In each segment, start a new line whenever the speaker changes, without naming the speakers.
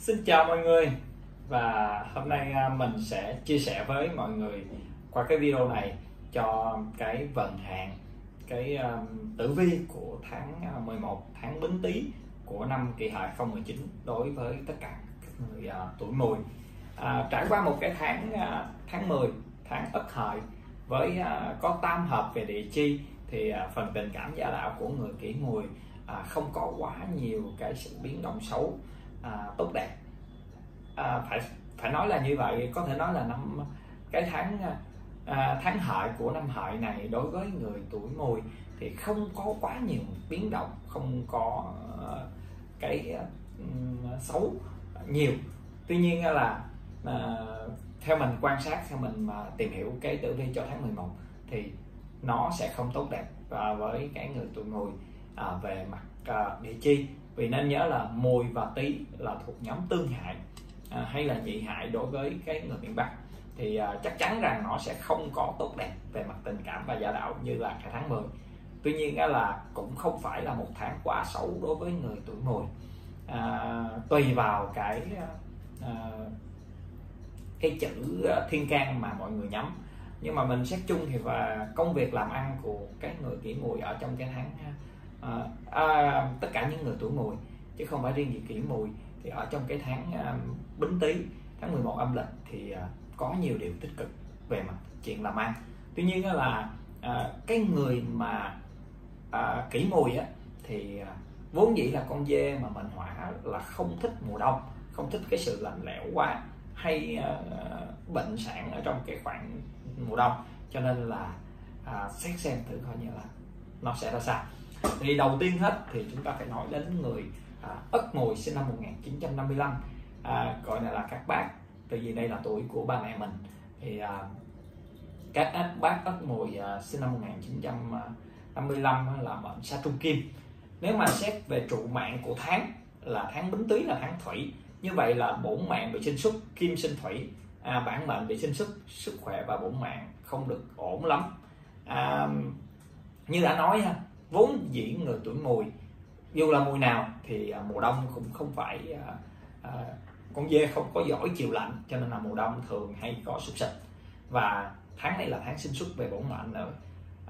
Xin chào mọi người và hôm nay à, mình sẽ chia sẻ với mọi người qua cái video này cho cái vận hạn cái um, tử vi của tháng à, 11 tháng Bính Tý của năm Kỷ Hợi 2019 đối với tất cả các người uh, tuổi Mùi. À, trải qua một cái tháng uh, tháng 10 tháng Ất Hợi với uh, có tam hợp về địa chi thì uh, phần tình cảm gia đạo của người Kỷ Mùi uh, không có quá nhiều cái sự biến động xấu à, tốt đẹp. À, phải phải nói là như vậy có thể nói là năm cái tháng à, tháng hợi của năm hợi này đối với người tuổi mùi thì không có quá nhiều biến động không có à, cái à, xấu nhiều. Tuy nhiên là à, theo mình quan sát theo mình mà tìm hiểu cái tử vi cho tháng 11 thì nó sẽ không tốt đẹp và với cái người tuổi mùi à, về mặt à, địa chi. Vì nên nhớ là mùi và tý là thuộc nhóm tương hại à, hay là nhị hại đối với cái người miền Bắc. Thì à, chắc chắn rằng nó sẽ không có tốt đẹp về mặt tình cảm và gia đạo như là cái tháng 10 tuy nhiên là cũng không phải là một tháng quá xấu đối với người tuổi mùi à, tùy vào cái à, à cái chữ à, thiên can mà mọi người nhắm. Nhưng mà mình xét chung thì và công việc làm ăn của cái người kỷ mùi ở trong cái tháng à, à, à, tất cả những người tuổi mùi chứ không phải riêng gì kỷ mùi. Thì ở trong cái tháng à, bính tý tháng 11 âm lịch thì à, có nhiều điều tích cực về mặt chuyện làm ăn. Tuy nhiên là à, cái người mà à, kỷ mùi á thì à, vốn dĩ là con dê mà mệnh hỏa là không thích mùa đông không thích cái sự lạnh lẽo quá hay à, bệnh sản ở trong cái khoảng mùa đông. Cho nên là à, xét xem thử coi như là nó sẽ ra sao thì đầu tiên hết thì chúng ta phải nói đến người à, ất mùi sinh năm 1955 à, gọi là, là các bác. Tại vì đây là tuổi của ba mẹ mình. Thì à, các bác ất mùi à, sinh năm 1955 là mệnh sa trung kim. Nếu mà xét về trụ mạng của tháng là tháng bính tý là tháng thủy. Như vậy là bổn mạng bị sinh xuất kim sinh thủy. À, bản mệnh bị sinh xuất sức khỏe và bổn mạng không được ổn lắm. À, như đã nói ha vốn dĩ người tuổi mùi. Dù là mùi nào thì à, mùa đông cũng không phải à, à, con dê không có giỏi chịu lạnh cho nên là mùa đông thường hay có sụp sịch. Và tháng này là tháng sinh xuất về bổn mạng nữa.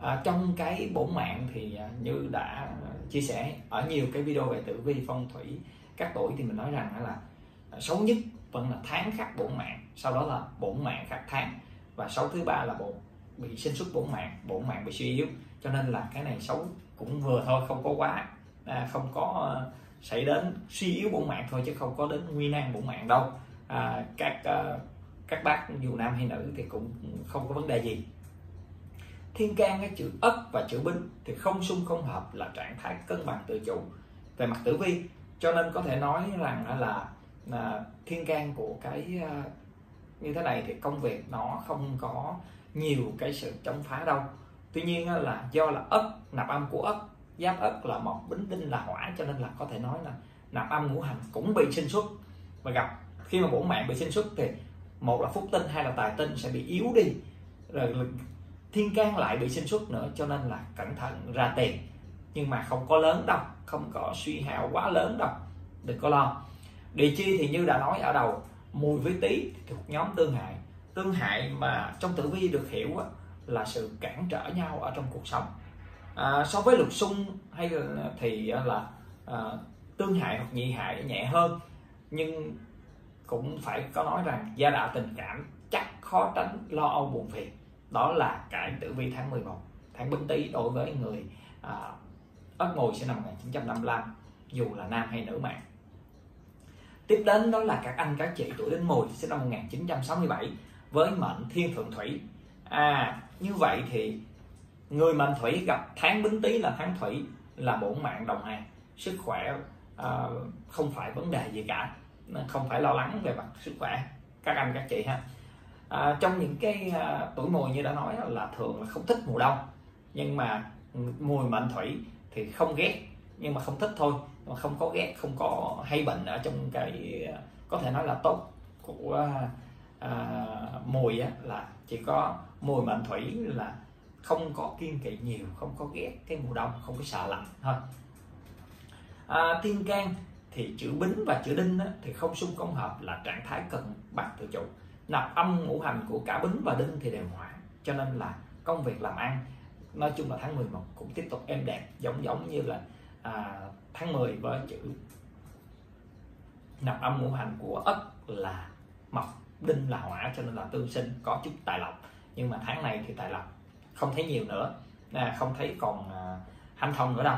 À, trong cái bổn mạng thì à, như đã chia sẻ ở nhiều cái video về tử vi phong thủy các tuổi thì mình nói rằng là xấu nhất vẫn là tháng khắc bổn mạng sau đó là bổn mạng khắc tháng và xấu thứ ba là bổn bị sinh xuất bổn mạng bổn mạng bị suy yếu cho nên là cái này xấu cũng vừa thôi không có quá à, không có uh, xảy đến suy yếu bổn mạng thôi chứ không có đến nguy nan bổn mạng đâu. À, các uh, các bác dù nam hay nữ thì cũng không có vấn đề gì. Thiên can cái chữ ất và chữ binh thì không xung không hợp là trạng thái cân bằng tự chủ về mặt tử vi. Cho nên có thể nói rằng là, là thiên can của cái uh, như thế này thì công việc nó không có nhiều cái sự chống phá đâu tuy nhiên là do là ất, nạp âm của ất, giáp ất là một bính tinh là hỏa, cho nên là có thể nói là nạp âm ngũ hành cũng bị sinh xuất. Và gặp, khi mà bổn mạng bị sinh xuất thì một là phúc tinh hay là tài tinh sẽ bị yếu đi. Rồi thiên can lại bị sinh xuất nữa, cho nên là cẩn thận ra tiền. Nhưng mà không có lớn đâu, không có suy hao quá lớn đâu, đừng có lo. Địa chi thì như đã nói ở đầu, mùi với tí thuộc nhóm tương hại. Tương hại mà trong tử vi được hiểu là sự cản trở nhau ở trong cuộc sống. À, so với lục xung hay là, thì à, là à, tương hại hoặc nhị hại nhẹ hơn. Nhưng cũng phải có nói rằng gia đạo tình cảm chắc khó tránh lo âu buồn phiền. Đó là cái tử vi tháng 11 tháng bính tý đối với người à, ất mùi sinh năm 1955 dù là nam hay nữ mạng. Tiếp đến đó là các anh các chị tuổi đến mùi sinh năm 1967 với mệnh thiên thượng thủy. À như vậy thì người mệnh thủy gặp tháng bính tý là tháng thủy là bổn mạng đồng hành sức khỏe uh, không phải vấn đề gì cả. Không phải lo lắng về mặt sức khỏe các anh các chị ha. À, trong những cái uh, tuổi mùi như đã nói là thường là không thích mùa đông. Nhưng mà mùi mệnh thủy thì không ghét nhưng mà không thích thôi. Mà không có ghét không có hay bệnh ở trong cái à, có thể nói là tốt của à, mùi á, là chỉ có mùi mệnh thủy là không có kiên kỵ nhiều không có ghét cái mùa đông không có sợ lạnh thôi. À, thiên can thì chữ bính và chữ đinh á, thì không xung công hợp là trạng thái cần bạc tự chủ. Nạp âm ngũ hành của cả bính và đinh thì đều hỏa cho nên là công việc làm ăn nói chung là tháng 11 cũng tiếp tục êm đẹp giống giống như là à, tháng 10 với chữ nạp âm ngũ hành của ất là mộc đinh là hỏa cho nên là tương sinh có chút tài lộc nhưng mà tháng này thì tài lộc không thấy nhiều nữa à, không thấy còn à, hanh thông nữa đâu.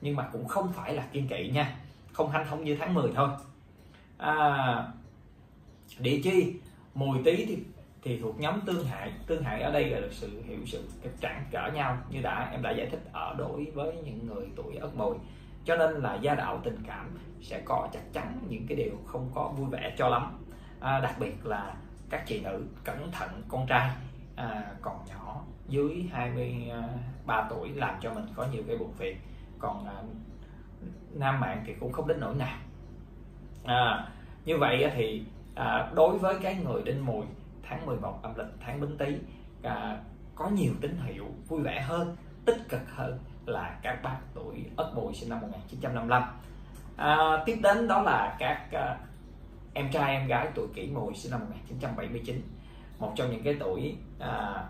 Nhưng mà cũng không phải là kiên kỵ nha không hanh thông như tháng 10 thôi. À, địa chi? Mùi tý thì thì thuộc nhóm tương hại tương hại ở đây là được sự hiểu sự cái trạng trở nhau như đã em đã giải thích ở đối với những người tuổi ất mùi cho nên là gia đạo tình cảm sẽ có chắc chắn những cái điều không có vui vẻ cho lắm. À, đặc biệt là các chị nữ cẩn thận con trai à, còn nhỏ dưới 23 à, tuổi làm cho mình có nhiều cái buồn phiền. Còn à, nam mạng thì cũng không đến nỗi nào. À, như vậy thì à, đối với cái người đinh mùi tháng 11 âm lịch tháng bính tý à, có nhiều tín hiệu vui vẻ hơn tích cực hơn là các bác tuổi ất mùi sinh năm 1955 à, tiếp đến đó là các à, em trai em gái tuổi kỷ mùi sinh năm 1979 một trong những cái tuổi à,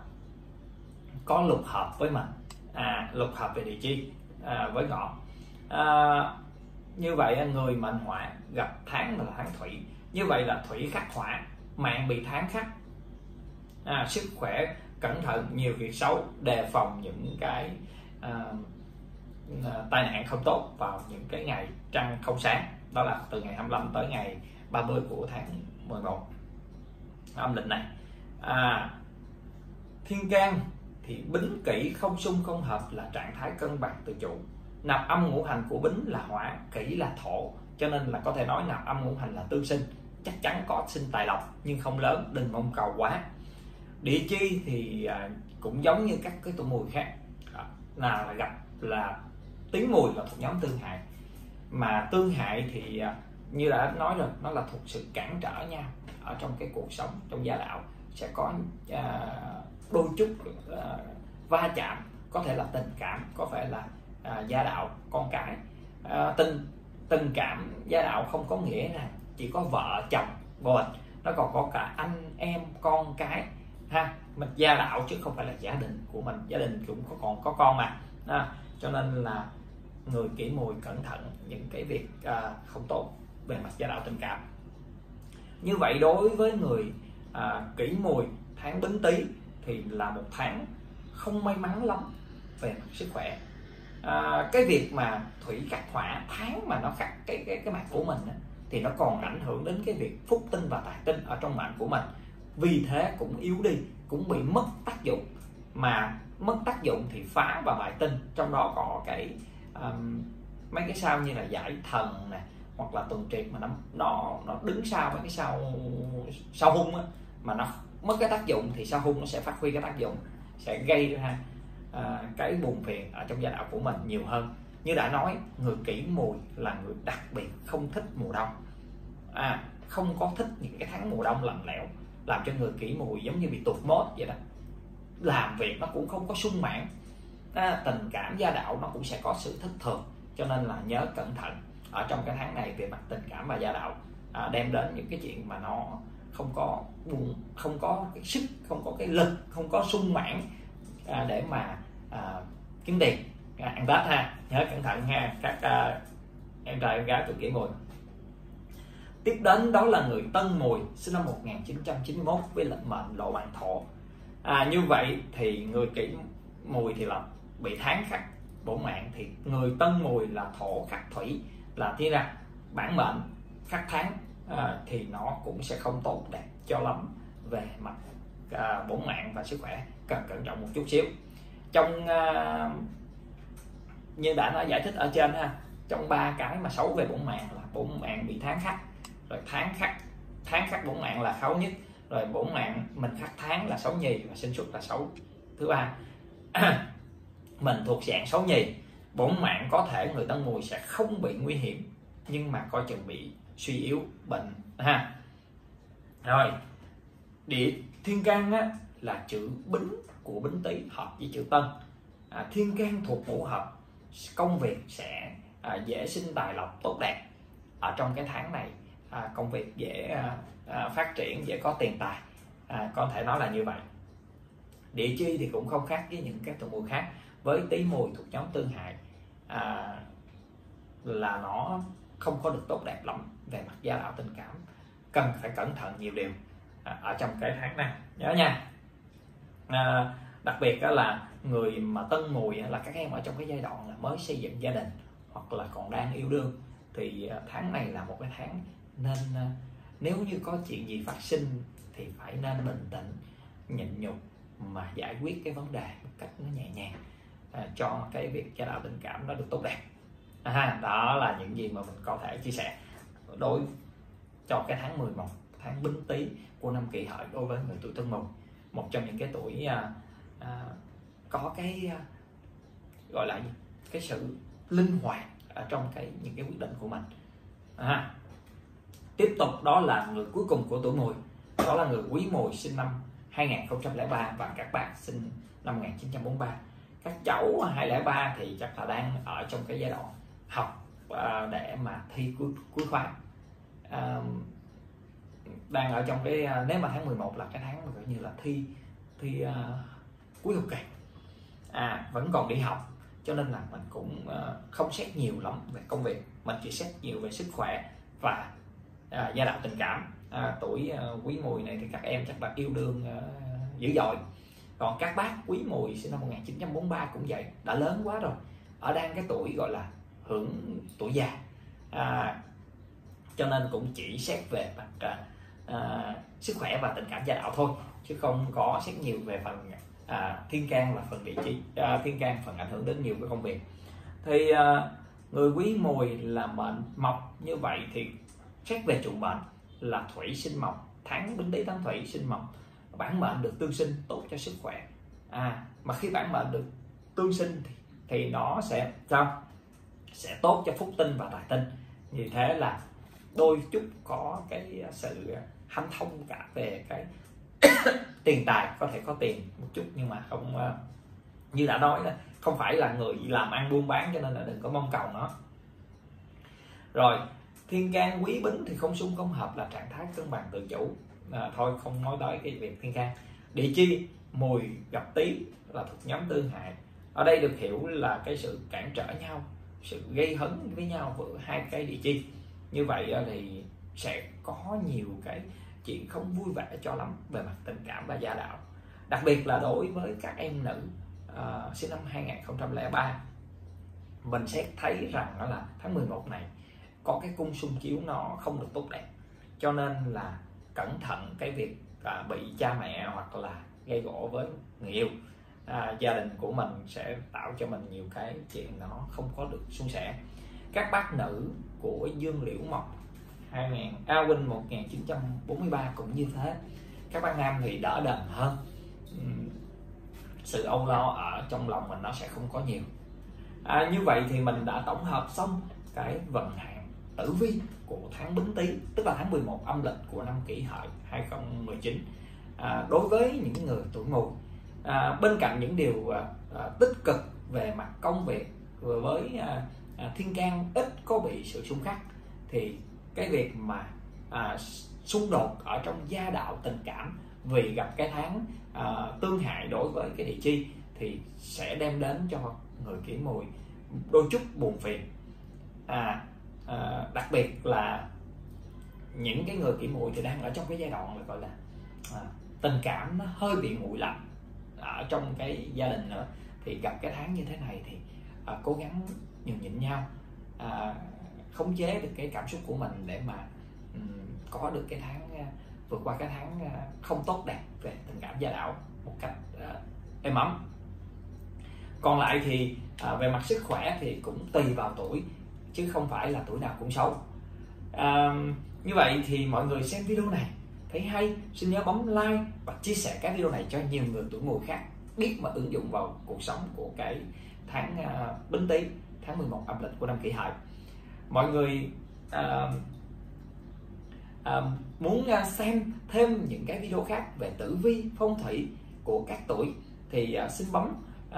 có lục hợp với mình. À, lục hợp về địa chi à, với ngọ. À, như vậy người mệnh hỏa gặp tháng là tháng thủy. Như vậy là thủy khắc hỏa mạng bị tháng khắc. À, sức khỏe cẩn thận nhiều việc xấu đề phòng những cái à, à, tai nạn không tốt vào những cái ngày trăng không sáng. Đó là từ ngày 25 tới ngày 30 của tháng 11 âm lịch này. À, thiên can thì bính kỷ không xung không hợp là trạng thái cân bằng tự chủ. Nạp âm ngũ hành của bính là hỏa kỷ là thổ cho nên là có thể nói nạp âm ngũ hành là tương sinh. Chắc chắn có sinh tài lộc nhưng không lớn đừng mong cầu quá. Địa chi thì à, cũng giống như các cái tuổi mùi khác. Là gặp là tiếng mùi là thuộc nhóm tương hại. Mà tương hại thì à, như đã nói rồi nó là thuộc sự cản trở nhau ở trong cái cuộc sống trong gia đạo. Sẽ có à, đôi chút à, va chạm có thể là tình cảm có phải là à, gia đạo con cái. À, tình tình cảm gia đạo không có nghĩa là chỉ có vợ chồng rồi nó còn có cả anh em con cái ha. Mình gia đạo chứ không phải là gia đình của mình gia đình cũng có còn có con mà à, cho nên là người kỹ mùi cẩn thận những cái việc à, không tốt về mặt gia đạo tình cảm. Như vậy đối với người à, kỷ mùi tháng bính tý thì là một tháng không may mắn lắm về mặt sức khỏe. À, cái việc mà thủy khắc hỏa tháng mà nó khắc cái cái cái mặt của mình thì nó còn ảnh hưởng đến cái việc phúc tinh và tài tinh ở trong mạng của mình. Vì thế cũng yếu đi cũng bị mất tác dụng. Mà mất tác dụng thì phá và bại tinh trong đó có cái um, mấy cái sao như là giải thần nè hoặc là tuần triệt mà nó nó nó đứng sau với cái sau sau hung á mà nó mất cái tác dụng thì sau hung nó sẽ phát huy cái tác dụng sẽ gây ra à, cái buồn phiền ở trong gia đạo của mình nhiều hơn. Như đã nói người kỹ mùi là người đặc biệt không thích mùa đông. À không có thích những cái tháng mùa đông lạnh lẽo làm cho người kỹ mùi giống như bị tụt mốt vậy đó. Làm việc nó cũng không có sung mãn. À, tình cảm gia đạo nó cũng sẽ có sự thất thường cho nên là nhớ cẩn thận ở trong cái tháng này về mặt tình cảm và gia đạo à, đem đến những cái chuyện mà nó không có buồn không có cái sức không có cái lực không có sung mãn à, để mà à, kiếm tiền. À, ăn tết ha nhớ cẩn thận ha các à, em trai em gái tuổi kỷ mùi tiếp đến đó là người tân mùi sinh năm 1991 với lệnh mệnh lộ bàn thổ. À, như vậy thì người kỷ mùi thì là bị tháng khắc bổ mạng thì người tân mùi là thổ khắc thủy là thế ra bản mệnh khắc tháng à, thì nó cũng sẽ không tốt đẹp cho lắm về mặt à, bổn mạng và sức khỏe. Cần cẩn trọng một chút xíu. Trong à, như đã nói giải thích ở trên ha trong ba cái mà xấu về bổn mạng là bổn mạng bị tháng khắc rồi tháng khắc tháng khắc bổn mạng là xấu nhất rồi bổn mạng mình khắc tháng là xấu nhì và sinh xuất là xấu. Thứ ba mình thuộc dạng xấu nhì bổn mạng có thể người tân mùi sẽ không bị nguy hiểm nhưng mà coi chừng bị suy yếu bệnh ha. Rồi địa thiên can á, là chữ bính của bính tý hợp với chữ tân. À, thiên can thuộc ngũ hợp công việc sẽ à, dễ sinh tài lộc tốt đẹp. Ở trong cái tháng này à, công việc dễ à, à, phát triển dễ có tiền tài. À, có thể nói là như vậy. Địa chi thì cũng không khác với những cái tuổi mùi khác. Với tí mùi thuộc nhóm tương hại à, là nó không có được tốt đẹp lắm về mặt gia đạo tình cảm. Cần phải cẩn thận nhiều điều à, ở trong cái tháng này. Nhớ nha. À, đặc biệt đó là người mà tân mùi là các em ở trong cái giai đoạn là mới xây dựng gia đình hoặc là còn đang yêu đương thì à, tháng này là một cái tháng nên à, nếu như có chuyện gì phát sinh thì phải nên bình tĩnh nhịn nhục mà giải quyết cái vấn đề một cách nó nhẹ nhàng à, cho cái việc gia đạo tình cảm nó được tốt đẹp. À, ha đó là những gì mà mình có thể chia sẻ đối cho cái tháng 11 tháng bính tý của năm kỷ hợi đối với người tuổi tân mùi một trong những cái tuổi à, à, có cái à, gọi là gì? cái sự linh hoạt ở trong cái những cái quyết định của mình. À, tiếp tục đó là người cuối cùng của tuổi mùi đó là người quý mùi sinh năm 2003 và các bạn sinh năm 1943 các cháu 203 thì chắc là đang ở trong cái giai đoạn học à, để mà thi cuối cuối khóa. À, đang ở trong cái à, nếu mà tháng 11 là cái tháng mà gọi như là thi thi uh, cuối học kỳ. À vẫn còn đi học cho nên là mình cũng uh, không xét nhiều lắm về công việc. Mình chỉ xét nhiều về sức khỏe và uh, gia đạo tình cảm. À, tuổi uh, quý mùi này thì các em chắc là yêu đương uh, dữ dội còn các bác quý mùi sinh năm 1943 cũng vậy đã lớn quá rồi. Ở đang cái tuổi gọi là hưởng tuổi già. À, cho nên cũng chỉ xét về mặt à, à, sức khỏe và tình cảm gia đạo thôi chứ không có xét nhiều về phần à, thiên can là phần địa chỉ à, thiên can phần ảnh hưởng đến nhiều cái công việc. Thì à, người quý mùi là mệnh mộc như vậy thì xét về chủ mệnh là thủy sinh mộc tháng bính tý tháng thủy sinh mộc bản mệnh được tương sinh tốt cho sức khỏe. À mà khi bản mệnh được tương sinh thì, thì nó sẽ sao? Sẽ tốt cho phúc tinh và tài tinh. Vì thế là đôi chút có cái sự hanh thông cả về cái tiền tài có thể có tiền một chút nhưng mà không ờ, như đã nói là không phải là người làm ăn buôn bán cho nên là đừng có mong cầu nó. Rồi thiên can quý bính thì không xung không hợp là trạng thái cân bằng tự chủ à, thôi không nói tới cái việc thiên can địa chi mùi gặp tí là thuộc nhóm tương hại. Ở đây được hiểu là cái sự cản trở nhau sự gây hấn với nhau với hai cái địa chi. Như vậy thì sẽ có nhiều cái chuyện không vui vẻ cho lắm về mặt tình cảm và gia đạo. Đặc biệt là đối với các em nữ uh, sinh năm 2003 mình sẽ thấy rằng đó là tháng 11 này có cái cung xung chiếu nó không được tốt đẹp. Cho nên là cẩn thận cái việc à, bị cha mẹ hoặc là gây gỗ với người yêu. À, gia đình của mình sẽ tạo cho mình nhiều cái chuyện nó không có được suôn sẻ. Các bác nữ của Dương Liễu Mộc 2000 A Win 1943 cũng như thế. Các bác nam thì đỡ đần hơn. Sự âu lo ở trong lòng mình nó sẽ không có nhiều. À, như vậy thì mình đã tổng hợp xong cái vận hạn tử vi của tháng Bính Tý tức là tháng 11 âm lịch của năm Kỷ Hợi 2019 à, đối với những người tuổi mùi à, bên cạnh những điều à, à, tích cực về mặt công việc với à, à, thiên can ít có bị sự xung khắc thì cái việc mà à, xung đột ở trong gia đạo tình cảm vì gặp cái tháng à, tương hại đối với cái địa chi thì sẽ đem đến cho người kỷ mùi đôi chút buồn phiền. À, à, đặc biệt là những cái người kỷ mùi thì đang ở trong cái giai đoạn là gọi là à, tình cảm nó hơi bị nguội lạnh ở trong cái gia đình nữa. Thì gặp cái tháng như thế này thì à, cố gắng nhường nhịn nhau à, khống chế được cái cảm xúc của mình để mà um, có được cái tháng uh, vượt qua cái tháng uh, không tốt đẹp về tình cảm gia đạo một cách uh, êm ấm. Còn lại thì à, về mặt sức khỏe thì cũng tùy vào tuổi chứ không phải là tuổi nào cũng xấu. À, như vậy thì mọi người xem video này thấy hay xin nhớ bấm like và chia sẻ cái video này cho nhiều người tuổi mùi khác biết mà ứng dụng vào cuộc sống của cái tháng uh, bính tý tháng 11 âm lịch của năm kỷ hợi. Mọi người uh, uh, muốn ờ, xem thêm những cái video khác về tử vi phong thủy của các tuổi thì uh, xin bấm uh,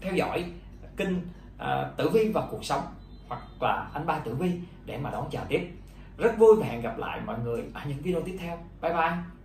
theo dõi kênh À, tử vi và cuộc sống, hoặc là anh ba tử vi để mà đón chào tiếp. Rất vui và hẹn gặp lại mọi người ở những video tiếp theo. Bye bye.